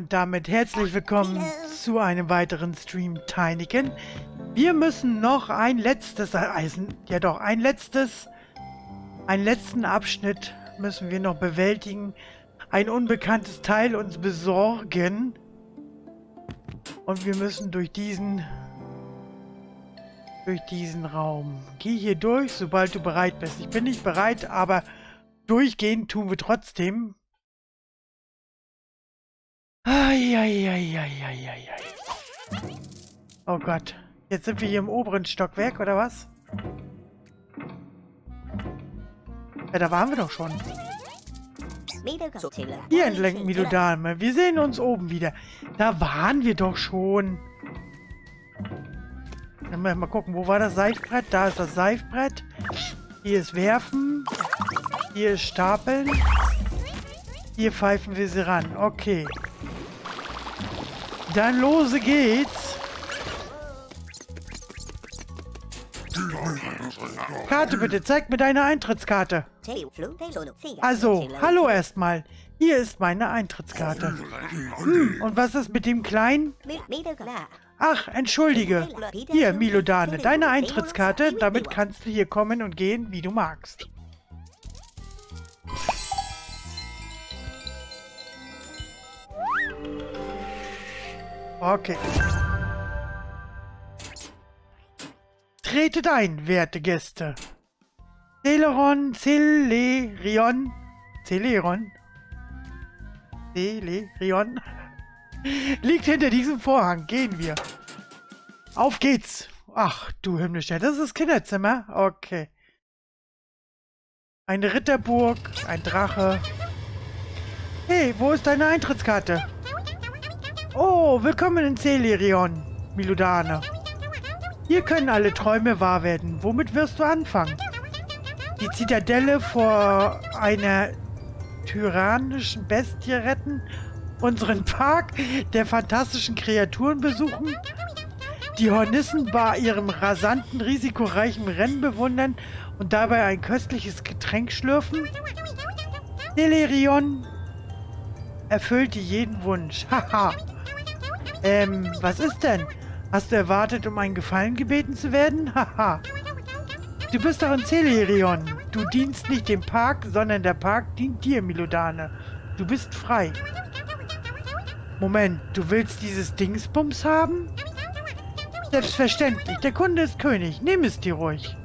Und damit herzlich willkommen zu einem weiteren Stream Teineken. Wir müssen noch ein letztes Eisen, ja doch, ein letztes, einen letzten Abschnitt müssen wir noch bewältigen. Ein unbekanntes Teil uns besorgen. Und wir müssen durch diesen, durch diesen Raum. Geh hier durch, sobald du bereit bist. Ich bin nicht bereit, aber durchgehen tun wir trotzdem. Eieieiei. Oh Gott. Jetzt sind wir hier im oberen Stockwerk, oder was? Ja, da waren wir doch schon. Hier entlang, Milodame. Wir sehen uns oben wieder. Da waren wir doch schon. Dann mal gucken, wo war das Seifbrett? Da ist das Seifbrett. Hier ist Werfen. Hier ist Stapeln. Hier pfeifen wir sie ran. Okay. Dann lose geht's. Karte bitte, zeig mir deine Eintrittskarte. Also, hallo erstmal. Hier ist meine Eintrittskarte. Hm, und was ist mit dem Kleinen? Ach, entschuldige. Hier, Milodane, deine Eintrittskarte. Damit kannst du hier kommen und gehen, wie du magst. Okay. Tretet ein, werte Gäste. Celeron, Celerion, Celeron, Celerion, liegt hinter diesem Vorhang. Gehen wir. Auf geht's. Ach, du himmlischer, das ist das Kinderzimmer? Okay. Eine Ritterburg, ein Drache. Hey, wo ist deine Eintrittskarte? Oh, willkommen in Celerion, Miludane. Hier können alle Träume wahr werden. Womit wirst du anfangen? Die Zitadelle vor einer tyrannischen Bestie retten? Unseren Park der fantastischen Kreaturen besuchen? Die Hornissen bei ihrem rasanten, risikoreichen Rennen bewundern und dabei ein köstliches Getränk schlürfen? Celerion erfüllte jeden Wunsch. Haha. Ähm, was ist denn? Hast du erwartet, um einen Gefallen gebeten zu werden? Haha. du bist doch ein Celerion. Du dienst nicht dem Park, sondern der Park dient dir, Milodane. Du bist frei. Moment, du willst dieses Dingsbums haben? Selbstverständlich. Der Kunde ist König. Nimm es dir ruhig.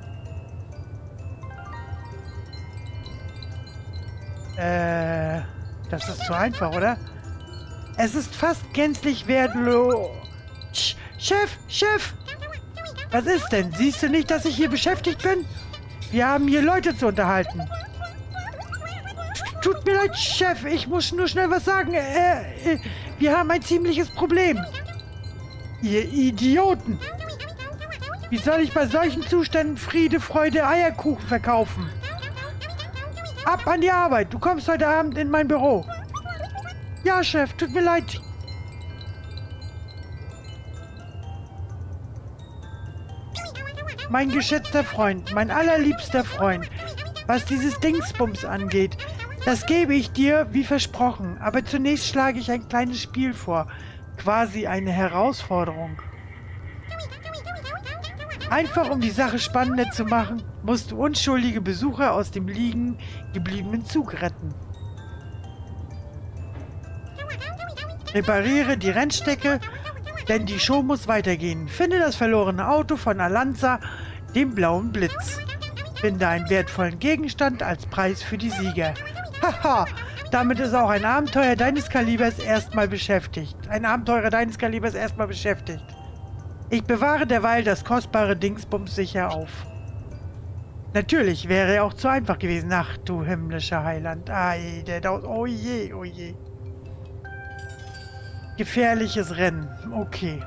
Äh, das ist zu einfach, oder? Es ist fast gänzlich wertlos. Chef, Chef! Was ist denn? Siehst du nicht, dass ich hier beschäftigt bin? Wir haben hier Leute zu unterhalten. Tut mir leid, Chef. Ich muss nur schnell was sagen. Äh, äh, wir haben ein ziemliches Problem. Ihr Idioten. Wie soll ich bei solchen Zuständen Friede, Freude, Eierkuchen verkaufen? Ab an die Arbeit. Du kommst heute Abend in mein Büro. Ja, Chef, tut mir leid. Mein geschätzter Freund, mein allerliebster Freund, was dieses Dingsbums angeht, das gebe ich dir wie versprochen, aber zunächst schlage ich ein kleines Spiel vor, quasi eine Herausforderung. Einfach um die Sache spannender zu machen, musst du unschuldige Besucher aus dem liegen gebliebenen Zug retten. Repariere die Rennstecke, denn die Show muss weitergehen. Finde das verlorene Auto von Alanza, dem blauen Blitz. Finde einen wertvollen Gegenstand als Preis für die Sieger. Haha, damit ist auch ein Abenteuer deines Kalibers erstmal beschäftigt. Ein Abenteurer deines Kalibers erstmal beschäftigt. Ich bewahre derweil das kostbare Dingsbums sicher auf. Natürlich wäre er auch zu einfach gewesen. Ach, du himmlischer Heiland. Ei, der da... Oh je, oh je. Gefährliches Rennen. Okay.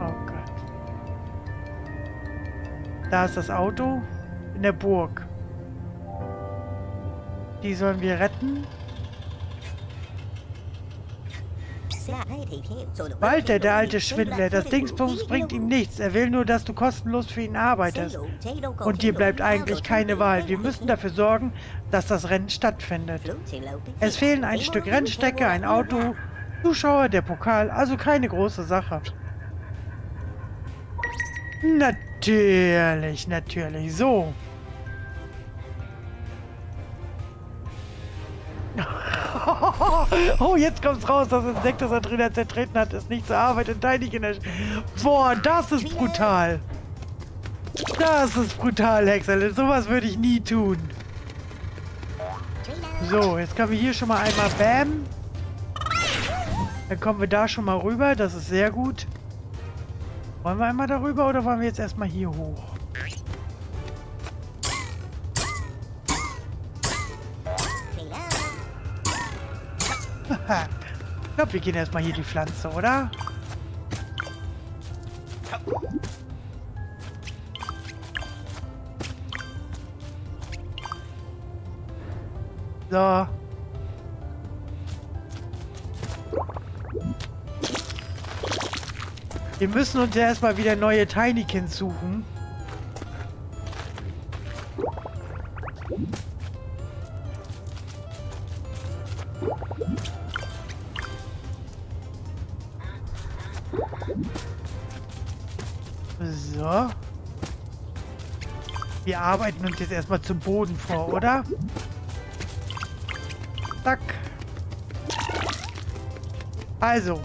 Oh Gott. Da ist das Auto in der Burg. Die sollen wir retten. Walter, der alte Schwindler, das Dingsbums bringt ihm nichts. Er will nur, dass du kostenlos für ihn arbeitest. Und dir bleibt eigentlich keine Wahl. Wir müssen dafür sorgen, dass das Rennen stattfindet. Es fehlen ein Stück Rennstrecke, ein Auto, Zuschauer, der Pokal, also keine große Sache. Natürlich, natürlich. So. Oh, jetzt kommt's raus. Das Insekt, das drin zertreten hat, ist nicht zur Arbeit und teilig in der... Boah, das ist brutal. Das ist brutal, Hexel. Sowas würde ich nie tun. So, jetzt können wir hier schon mal einmal Bam. Dann kommen wir da schon mal rüber. Das ist sehr gut. Wollen wir einmal darüber oder wollen wir jetzt erstmal hier hoch? Ich glaube, wir gehen erstmal hier die Pflanze, oder? So. Wir müssen uns ja erstmal wieder neue Tinykins suchen. So. Wir arbeiten uns jetzt erstmal zum Boden vor, oder? Zack. Also.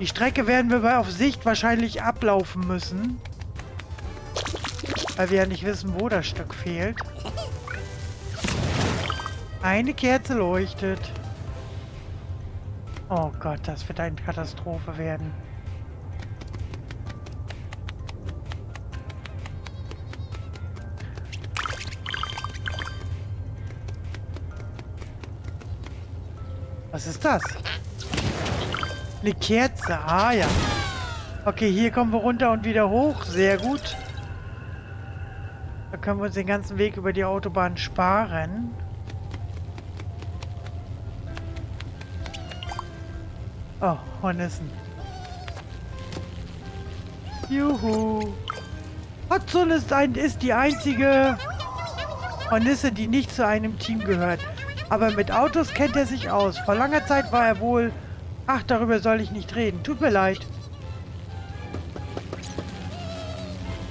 Die Strecke werden wir auf Sicht wahrscheinlich ablaufen müssen. Weil wir ja nicht wissen, wo das Stück fehlt. Eine Kerze leuchtet. Oh Gott, das wird eine Katastrophe werden. Was ist das? Eine Kerze. Ah ja. Okay, hier kommen wir runter und wieder hoch. Sehr gut. Da können wir uns den ganzen Weg über die Autobahn sparen. Oh, Hornissen. Juhu. Hudson ist, ein, ist die einzige Hornisse, die nicht zu einem Team gehört. Aber mit Autos kennt er sich aus. Vor langer Zeit war er wohl... Ach, darüber soll ich nicht reden. Tut mir leid.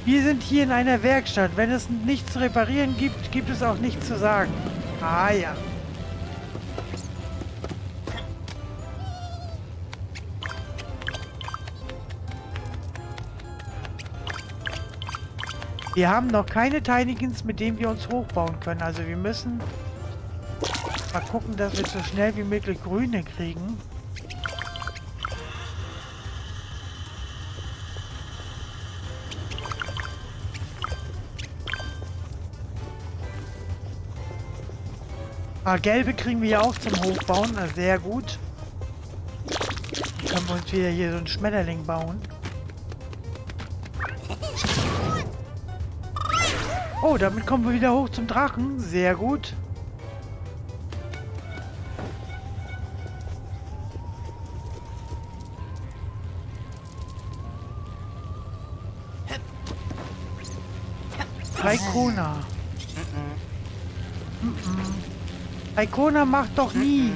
Wir sind hier in einer Werkstatt. Wenn es nichts zu reparieren gibt, gibt es auch nichts zu sagen. Ah ja. Wir haben noch keine Tinykins, mit denen wir uns hochbauen können. Also wir müssen Mal gucken, dass wir so schnell wie möglich Grüne kriegen. Ah, gelbe kriegen wir ja auch zum Hochbauen. Na, sehr gut. Dann können wir uns wieder hier so einen Schmetterling bauen. Oh, damit kommen wir wieder hoch zum Drachen. Sehr gut. Raikona. Raikona macht doch nie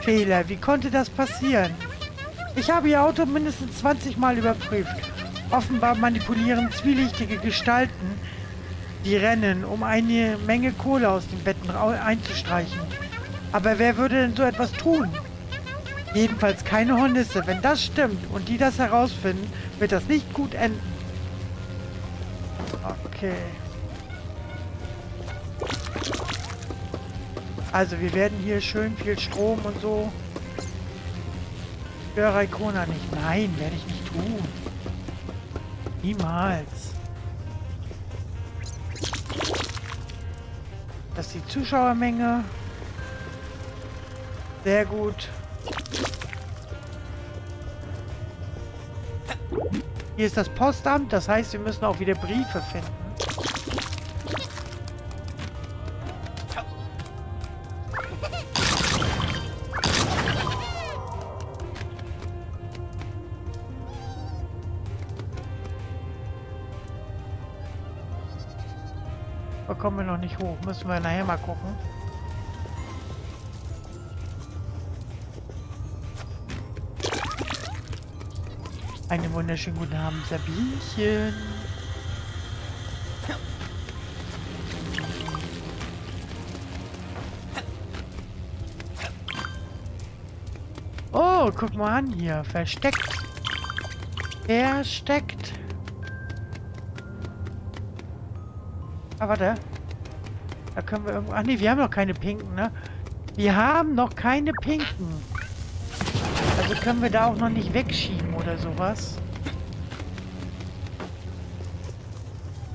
Fehler. Wie konnte das passieren? Ich habe ihr Auto mindestens 20 Mal überprüft. Offenbar manipulieren zwielichtige Gestalten die Rennen, um eine Menge Kohle aus den Betten einzustreichen. Aber wer würde denn so etwas tun? Jedenfalls keine Hornisse. Wenn das stimmt und die das herausfinden, wird das nicht gut enden. Okay. Also wir werden hier schön viel Strom und so. Für Raikona nicht. Nein, werde ich nicht tun. Niemals. Das ist die Zuschauermenge. Sehr gut. Hier ist das Postamt, das heißt, wir müssen auch wieder Briefe finden. Kommen wir noch nicht hoch. Müssen wir nachher mal gucken. Einen wunderschönen guten Abend, Sabinchen. Oh, guck mal an hier. Versteckt. Versteckt. Ah, warte. Da können wir irgendwo... Ach nee, wir haben noch keine pinken, ne? Wir haben noch keine pinken. Also können wir da auch noch nicht wegschieben oder sowas.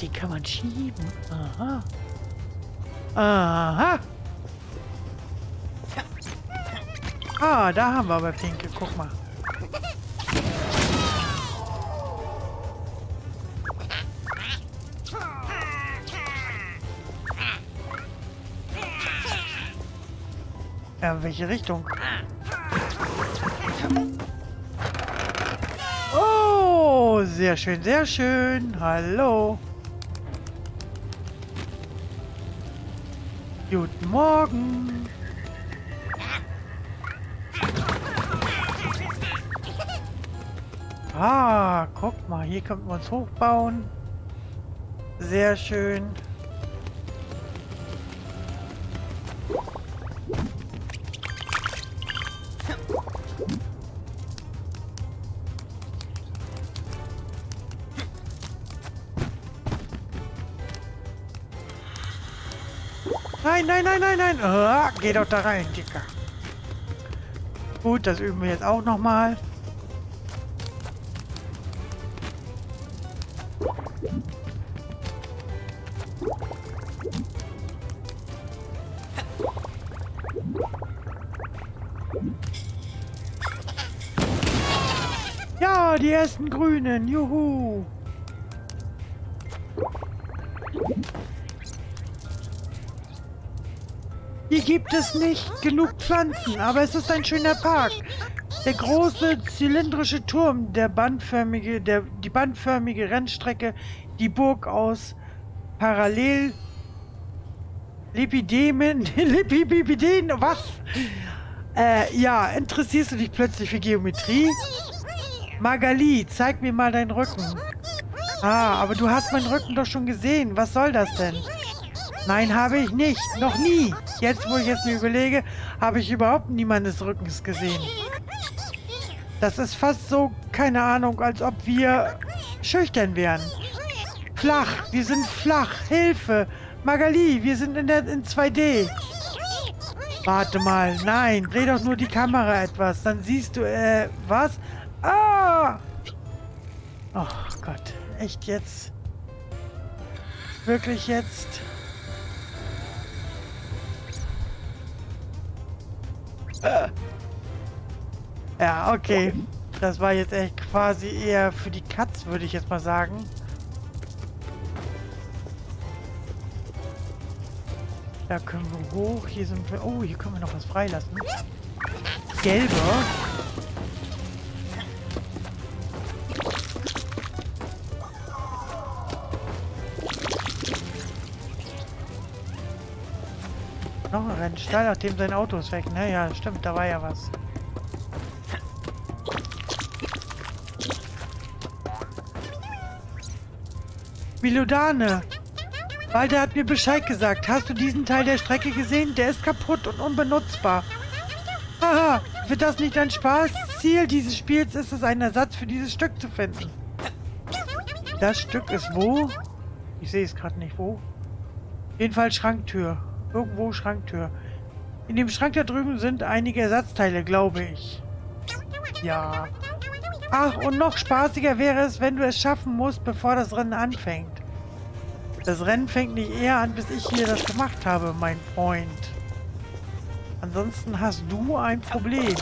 Den kann man schieben. Aha. Aha. Ah, da haben wir aber pinke. Guck mal. Ja, welche Richtung? Oh, sehr schön, sehr schön. Hallo. Guten Morgen. Ah, guck mal, hier können wir uns hochbauen. Sehr schön. Nein, nein, nein, nein, nein. Oh, geh doch da rein, Dicker. Gut, das üben wir jetzt auch nochmal. Ja, die ersten Grünen. Juhu. Gibt es nicht genug Pflanzen, aber es ist ein schöner Park. Der große zylindrische Turm, der bandförmige, der, die bandförmige Rennstrecke, die Burg aus Parallel Lipidemen, Lipididen, was? Äh, ja, interessierst du dich plötzlich für Geometrie? Magali, zeig mir mal deinen Rücken. Ah, aber du hast meinen Rücken doch schon gesehen. Was soll das denn? Nein, habe ich nicht. Noch nie. Jetzt, wo ich es mir überlege, habe ich überhaupt niemandes Rückens gesehen. Das ist fast so, keine Ahnung, als ob wir schüchtern wären. Flach, wir sind flach. Hilfe. Magali, wir sind in, der, in 2D. Warte mal, nein, dreh doch nur die Kamera etwas. Dann siehst du, äh, was? Ah! Oh Gott, echt jetzt? Wirklich jetzt? Ja, okay. Das war jetzt echt quasi eher für die Katz, würde ich jetzt mal sagen. Da können wir hoch. Hier sind wir... Oh, hier können wir noch was freilassen. Gelbe. Ein Rennstall, nachdem sein Auto ist weg. Naja, stimmt, da war ja was. Milodane! Walter hat mir Bescheid gesagt. Hast du diesen Teil der Strecke gesehen? Der ist kaputt und unbenutzbar. Haha, wird das nicht dein Spaß? Ziel dieses Spiels ist es, einen Ersatz für dieses Stück zu finden. Das Stück ist wo? Ich sehe es gerade nicht. Wo? Jedenfalls Schranktür. Irgendwo Schranktür. In dem Schrank da drüben sind einige Ersatzteile, glaube ich. Ja. Ach, und noch spaßiger wäre es, wenn du es schaffen musst, bevor das Rennen anfängt. Das Rennen fängt nicht eher an, bis ich hier das gemacht habe, mein Freund. Ansonsten hast du ein Problem.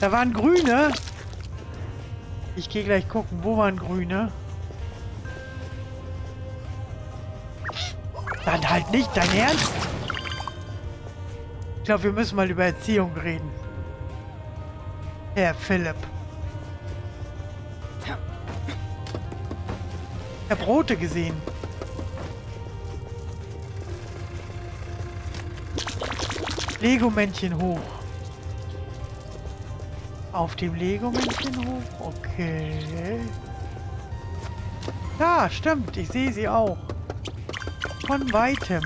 Da waren Grüne. Ich gehe gleich gucken, wo waren Grüne. Dann halt nicht, dein Ernst? Ich glaube, wir müssen mal über Erziehung reden. Herr Philipp. habe rote gesehen. Lego-Männchen hoch. Auf dem Lego-Männchen hoch? Okay. Ja, stimmt. Ich sehe sie auch. Von weitem.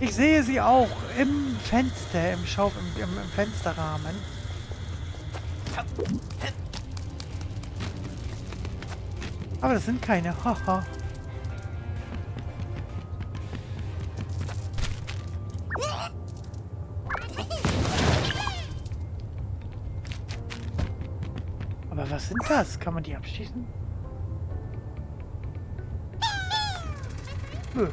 Ich sehe sie auch im Fenster, im Schau, im, im, im Fensterrahmen. Aber das sind keine. Haha. Das? Kann man die abschießen? Nö.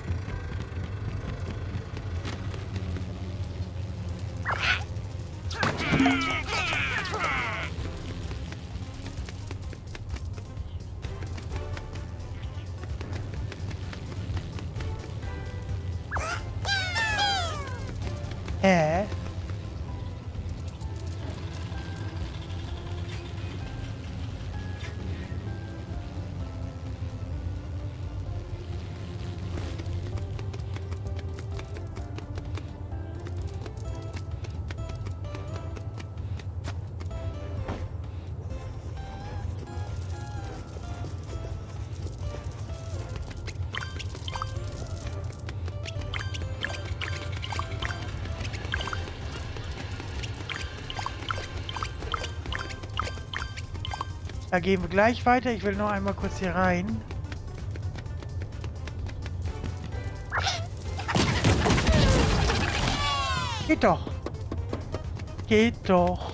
Da gehen wir gleich weiter. Ich will nur einmal kurz hier rein. Geht doch. Geht doch.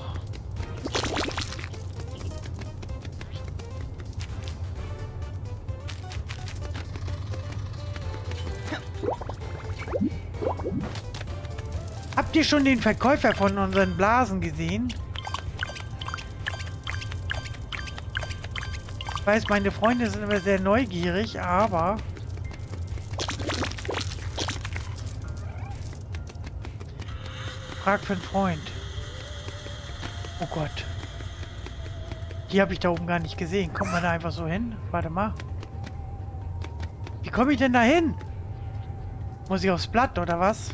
Habt ihr schon den Verkäufer von unseren Blasen gesehen? Weiß, meine Freunde sind immer sehr neugierig, aber... Frag für einen Freund. Oh Gott. Die habe ich da oben gar nicht gesehen. Kommt man da einfach so hin? Warte mal. Wie komme ich denn da hin? Muss ich aufs Blatt oder was?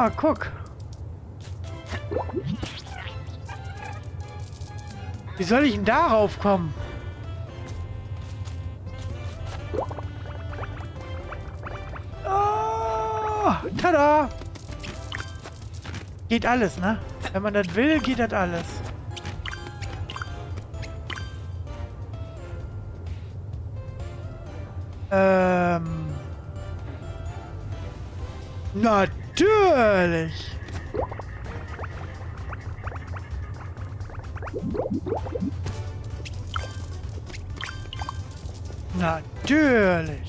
Ah, guck. Wie soll ich denn darauf kommen? Oh, tada! Geht alles, ne? Wenn man das will, geht das alles. Ähm... Natürlich! Natürlich!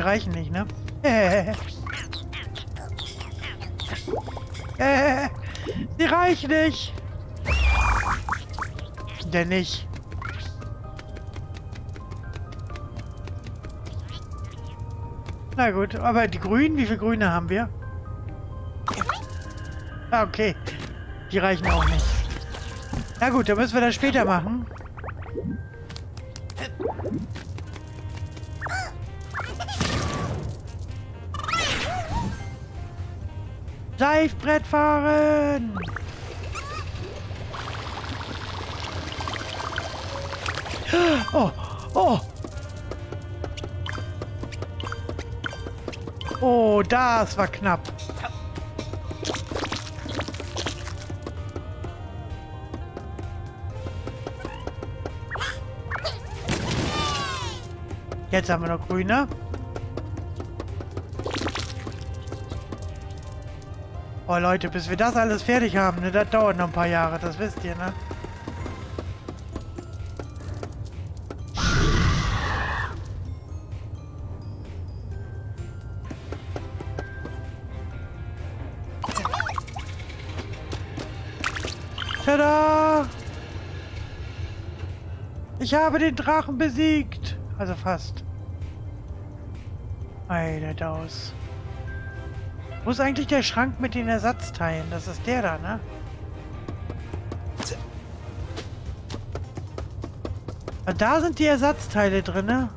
Die reichen nicht, ne? Äh. Äh. Die reichen nicht. Denn nicht. Na gut, aber die Grünen, wie viele Grüne haben wir? Ah, okay. Die reichen auch nicht. Na gut, dann müssen wir das später machen. Seifbrett fahren! Oh, oh. Oh, das war knapp. Jetzt haben wir noch grüne. Oh Leute, bis wir das alles fertig haben, ne, das dauert noch ein paar Jahre, das wisst ihr, ne? Tada! Ich habe den Drachen besiegt. Also fast. Alter, Daus. Wo ist eigentlich der Schrank mit den Ersatzteilen? Das ist der da, ne? Ah, da sind die Ersatzteile drin, ne?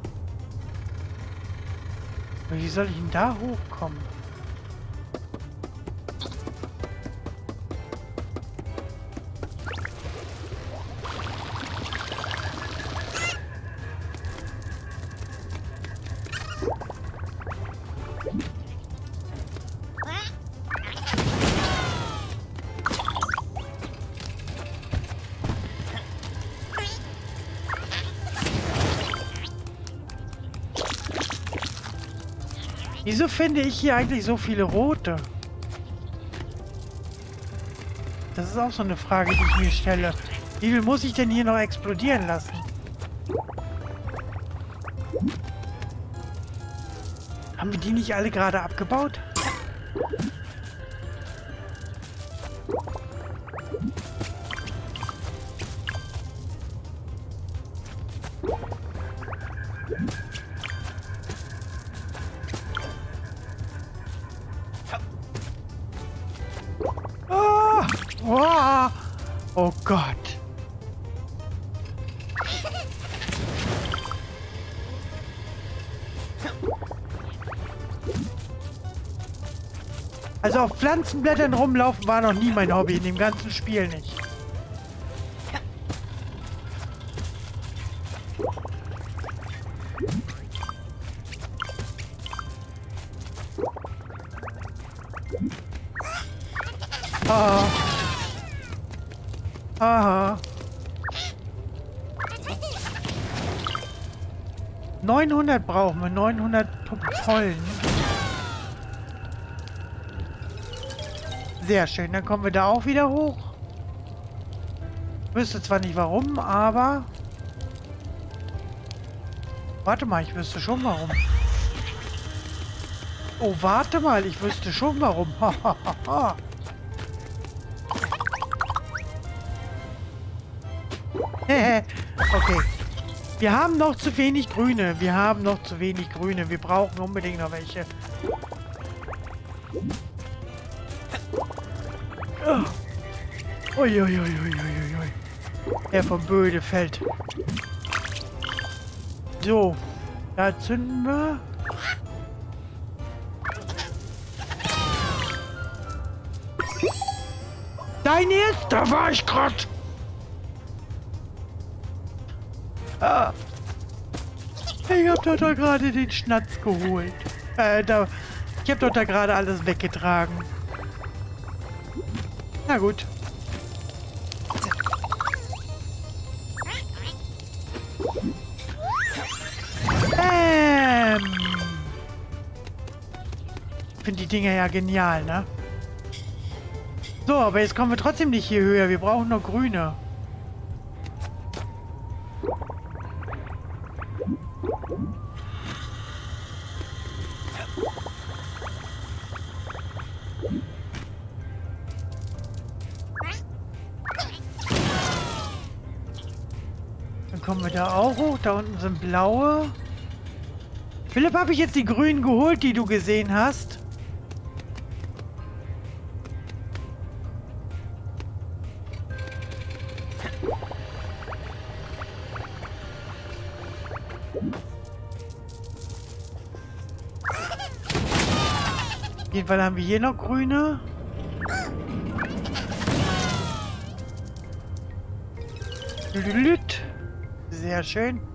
Wie soll ich denn da hochkommen? Wieso finde ich hier eigentlich so viele rote? Das ist auch so eine Frage, die ich mir stelle. Wie viel muss ich denn hier noch explodieren lassen? Haben wir die nicht alle gerade abgebaut? Also auf Pflanzenblättern rumlaufen war noch nie mein Hobby, in dem ganzen Spiel nicht. Ah. Aha. 900 brauchen wir, 900 Pollen. Sehr schön, dann kommen wir da auch wieder hoch. Wüsste zwar nicht warum, aber... Warte mal, ich wüsste schon warum. Oh, warte mal, ich wüsste schon warum. okay. Wir haben noch zu wenig Grüne. Wir haben noch zu wenig Grüne. Wir brauchen unbedingt noch welche. Uiuiuiuiui. Der vom Böde fällt. So. Da zünden wir. Dein Ernst? Da war ich grad. Ah. Ich hab doch da gerade den Schnatz geholt. Äh, da... Ich hab doch da gerade alles weggetragen. Na gut. Ähm. Ich finde die Dinger ja genial, ne? So, aber jetzt kommen wir trotzdem nicht hier höher. Wir brauchen nur grüne. Wir da auch hoch. Da unten sind blaue. Philipp, habe ich jetzt die grünen geholt, die du gesehen hast? Auf jeden Fall haben wir hier noch grüne. Lüt. Sehr schön.